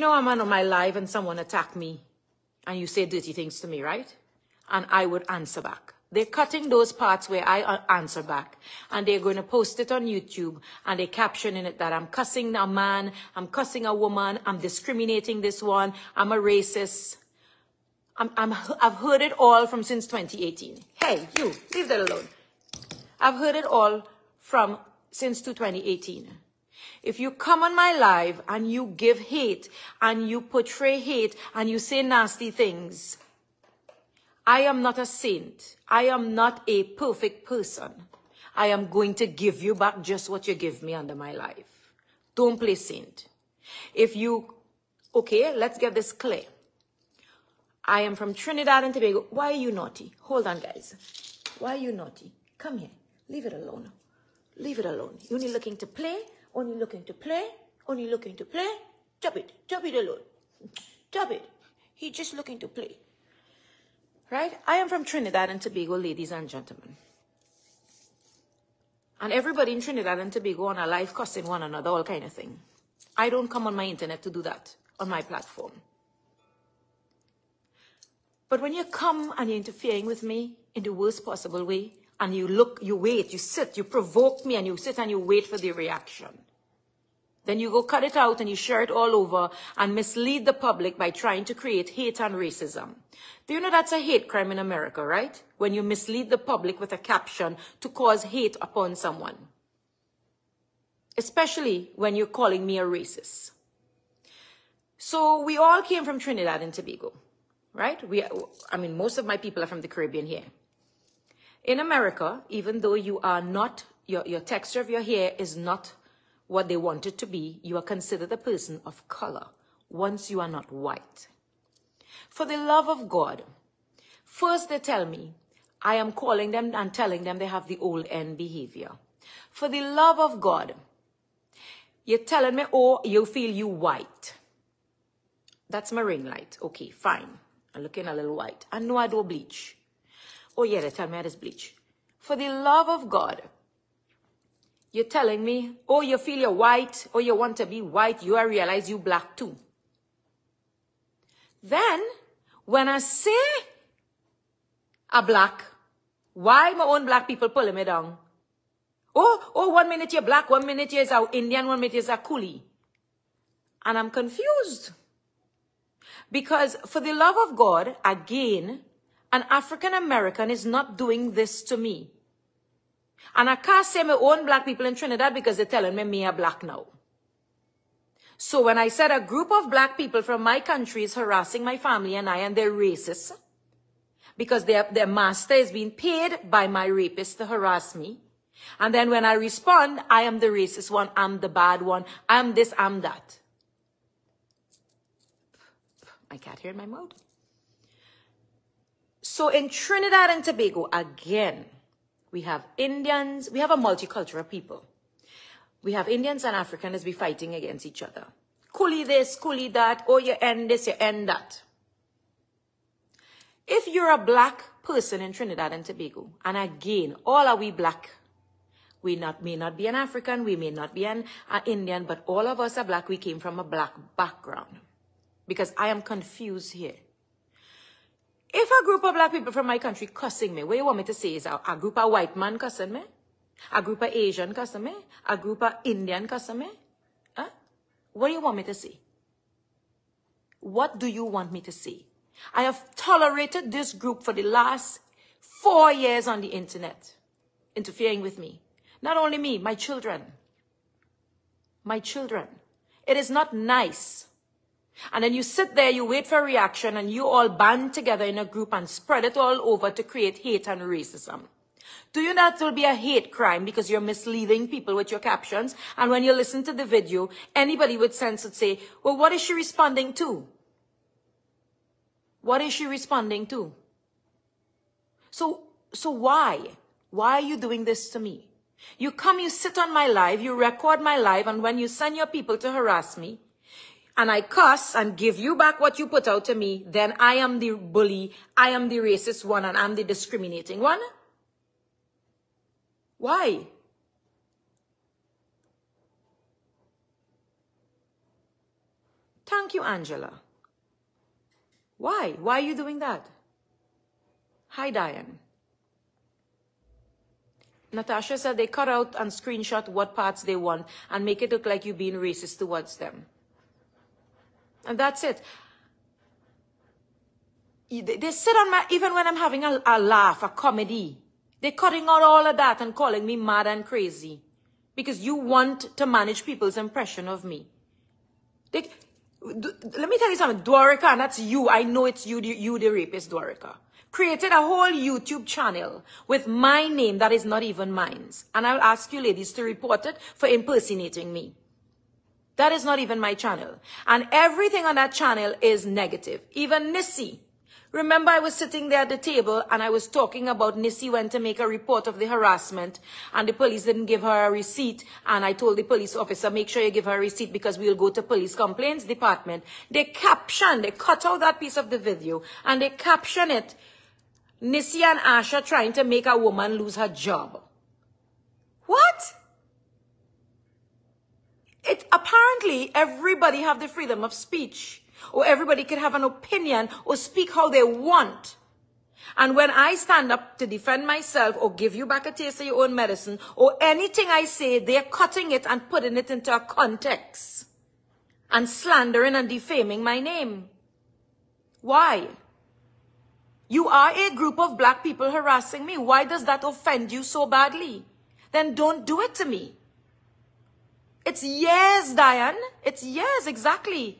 You know, I'm on my live and someone attack me and you say dirty things to me, right? And I would answer back. They're cutting those parts where I uh, answer back and they're going to post it on YouTube and they're captioning it that I'm cussing a man, I'm cussing a woman, I'm discriminating this one, I'm a racist. I'm, I'm, I've heard it all from since 2018. Hey, you, leave that alone. I've heard it all from since 2018. If you come on my live and you give hate and you portray hate and you say nasty things, I am not a saint. I am not a perfect person. I am going to give you back just what you give me under my life. Don't play saint. If you, okay, let's get this clear. I am from Trinidad and Tobago. Why are you naughty? Hold on, guys. Why are you naughty? Come here. Leave it alone. Leave it alone. You're only looking to play, only looking to play, only looking to play. Drop it. Drop it alone. Drop it. He just looking to play. Right? I am from Trinidad and Tobago, ladies and gentlemen. And everybody in Trinidad and Tobago on a live cussing one another, all kind of thing. I don't come on my internet to do that on my platform. But when you come and you're interfering with me in the worst possible way, and you look, you wait, you sit, you provoke me, and you sit and you wait for the reaction. Then you go cut it out and you share it all over and mislead the public by trying to create hate and racism. Do you know that's a hate crime in America, right? When you mislead the public with a caption to cause hate upon someone. Especially when you're calling me a racist. So we all came from Trinidad and Tobago, right? We, I mean, most of my people are from the Caribbean here. In America, even though you are not, your, your texture of your hair is not what they wanted to be, you are considered a person of color once you are not white. For the love of God, first they tell me, I am calling them and telling them they have the old end behavior. For the love of God, you're telling me, oh, you feel you white. That's my ring light. Okay, fine. I'm looking a little white. I know I don't bleach. Oh yeah, they tell me I just bleach. For the love of God, you're telling me, oh, you feel you're white, or you want to be white, you realize you black too. Then, when I say a black, why my own black people pulling me down? Oh, oh, one minute you're black, one minute you're a Indian, one minute you're a coolie. And I'm confused. Because for the love of God, again, an African American is not doing this to me. And I can't say my own black people in Trinidad because they're telling me me a black now. So when I said a group of black people from my country is harassing my family and I and they're racist because their, their master is being paid by my rapist to harass me. And then when I respond, I am the racist one, I'm the bad one, I'm this, I'm that. My cat here in my mouth. So in Trinidad and Tobago, again, we have Indians, we have a multicultural people. We have Indians and Africans be fighting against each other. Coolie this, coolie that, oh, you end this, you end that. If you're a black person in Trinidad and Tobago, and again, all are we black. We not, may not be an African, we may not be an, an Indian, but all of us are black. We came from a black background. Because I am confused here. A group of black people from my country cussing me, what you want me to say is a, a group of white man cussing me? A group of Asian cussing me? A group of Indian cussing me? Huh? What do you want me to say? What do you want me to say? I have tolerated this group for the last four years on the internet, interfering with me. Not only me, my children. My children. It is not nice and then you sit there, you wait for a reaction, and you all band together in a group and spread it all over to create hate and racism. Do you know that will be a hate crime because you're misleading people with your captions? And when you listen to the video, anybody with sense would say, well, what is she responding to? What is she responding to? So, so why? Why are you doing this to me? You come, you sit on my live, you record my live, and when you send your people to harass me, and I cuss and give you back what you put out to me, then I am the bully, I am the racist one, and I'm the discriminating one? Why? Thank you, Angela. Why? Why are you doing that? Hi, Diane. Natasha said they cut out and screenshot what parts they want and make it look like you're being racist towards them. And that's it. They sit on my, even when I'm having a, a laugh, a comedy, they're cutting out all of that and calling me mad and crazy because you want to manage people's impression of me. They, let me tell you something, Dwarika, and that's you. I know it's you, you the rapist, Dwarika created a whole YouTube channel with my name that is not even mine. And I'll ask you ladies to report it for impersonating me. That is not even my channel. And everything on that channel is negative. Even Nissi. Remember I was sitting there at the table and I was talking about Nissi went to make a report of the harassment and the police didn't give her a receipt. And I told the police officer, make sure you give her a receipt because we'll go to police complaints department. They caption, they cut out that piece of the video and they caption it Nissi and Asha trying to make a woman lose her job. What? It apparently everybody have the freedom of speech or everybody can have an opinion or speak how they want. And when I stand up to defend myself or give you back a taste of your own medicine or anything I say, they're cutting it and putting it into a context and slandering and defaming my name. Why? You are a group of black people harassing me. Why does that offend you so badly? Then don't do it to me. It's years, Diane. It's years, exactly.